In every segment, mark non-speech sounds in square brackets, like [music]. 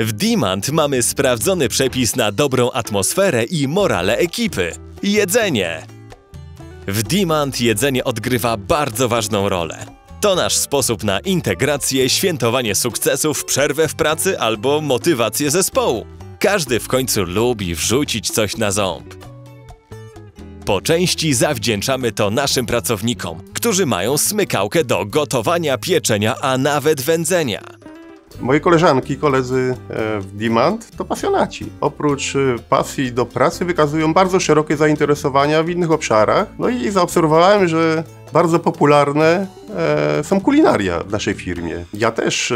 W Demand mamy sprawdzony przepis na dobrą atmosferę i morale ekipy. Jedzenie. W Demand jedzenie odgrywa bardzo ważną rolę. To nasz sposób na integrację, świętowanie sukcesów, przerwę w pracy albo motywację zespołu. Każdy w końcu lubi wrzucić coś na ząb. Po części zawdzięczamy to naszym pracownikom, którzy mają smykałkę do gotowania, pieczenia, a nawet wędzenia. Moje koleżanki, koledzy e, w Demand to pasjonaci. Oprócz e, pasji do pracy wykazują bardzo szerokie zainteresowania w innych obszarach. No i zaobserwowałem, że bardzo popularne e, są kulinaria w naszej firmie. Ja też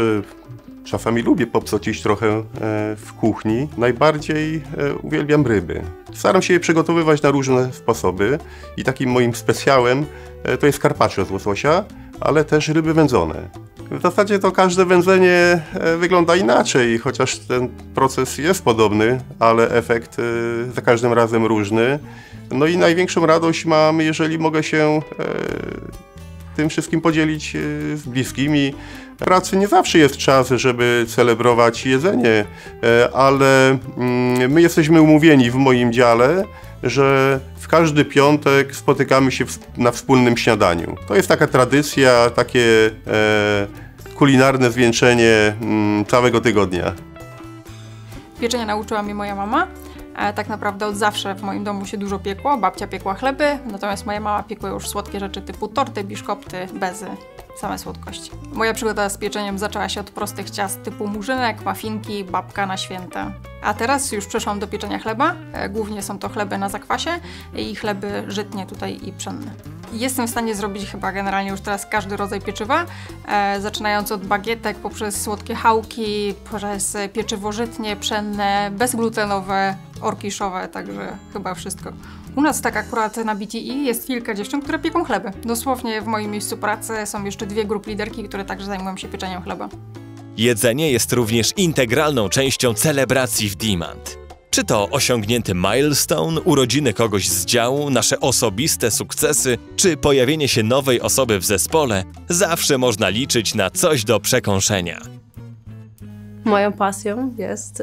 czasami lubię popsocić trochę w kuchni. Najbardziej uwielbiam ryby. Staram się je przygotowywać na różne sposoby i takim moim specjałem to jest carpaccio z łososia, ale też ryby wędzone. W zasadzie to każde wędzenie e, wygląda inaczej, chociaż ten proces jest podobny, ale efekt e, za każdym razem różny. No i największą radość mam, jeżeli mogę się e, tym wszystkim podzielić z bliskimi. Pracy nie zawsze jest czas, żeby celebrować jedzenie, ale mm, my jesteśmy umówieni w moim dziale, że w każdy piątek spotykamy się na wspólnym śniadaniu. To jest taka tradycja, takie kulinarne zwieńczenie mm, całego tygodnia. Pieczenia nauczyła mnie moja mama. Tak naprawdę od zawsze w moim domu się dużo piekło. Babcia piekła chleby, natomiast moja mama piekła już słodkie rzeczy typu torty, biszkopty, bezy, same słodkości. Moja przygoda z pieczeniem zaczęła się od prostych ciast typu murzynek, mafinki, babka na święta. A teraz już przeszłam do pieczenia chleba. E, głównie są to chleby na zakwasie i chleby żytnie tutaj i pszenne. Jestem w stanie zrobić chyba generalnie już teraz każdy rodzaj pieczywa, e, zaczynając od bagietek, poprzez słodkie chałki, przez pieczywo żytnie, pszenne, bezglutenowe, orkiszowe, także chyba wszystko. U nas tak akurat na BTE jest kilka dziewczyn, które pieką chleby. Dosłownie w moim miejscu pracy są jeszcze dwie grup liderki, które także zajmują się pieczeniem chleba. Jedzenie jest również integralną częścią celebracji w Demand. Czy to osiągnięty milestone, urodziny kogoś z działu, nasze osobiste sukcesy, czy pojawienie się nowej osoby w zespole, zawsze można liczyć na coś do przekąszenia. Moją pasją jest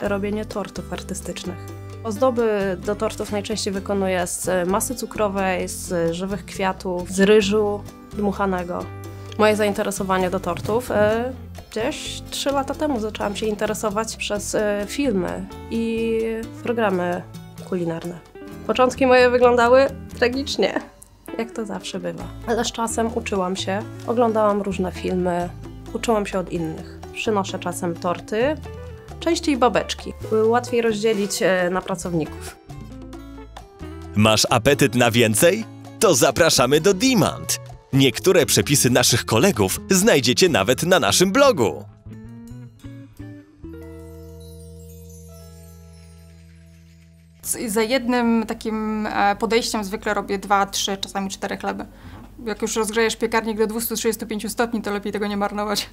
yy, robienie tortów artystycznych. Ozdoby do tortów najczęściej wykonuję z masy cukrowej, z żywych kwiatów, z ryżu dmuchanego. Moje zainteresowanie do tortów yy, gdzieś trzy lata temu zaczęłam się interesować przez yy, filmy i programy kulinarne. Początki moje wyglądały tragicznie, jak to zawsze bywa. Ale z czasem uczyłam się, oglądałam różne filmy, uczyłam się od innych przynoszę czasem torty, częściej babeczki. Łatwiej rozdzielić e, na pracowników. Masz apetyt na więcej? To zapraszamy do Demand. Niektóre przepisy naszych kolegów znajdziecie nawet na naszym blogu. Za jednym takim e, podejściem zwykle robię dwa, trzy, czasami cztery chleby. Jak już rozgrzejesz piekarnik do 235 stopni, to lepiej tego nie marnować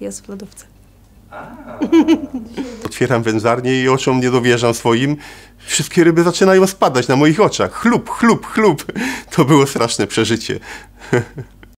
jest w lodówce. [laughs] Otwieram wędzarnię i oczom nie dowierzam swoim. Wszystkie ryby zaczynają spadać na moich oczach. Chlup, chlup, chlup. To było straszne przeżycie. [laughs]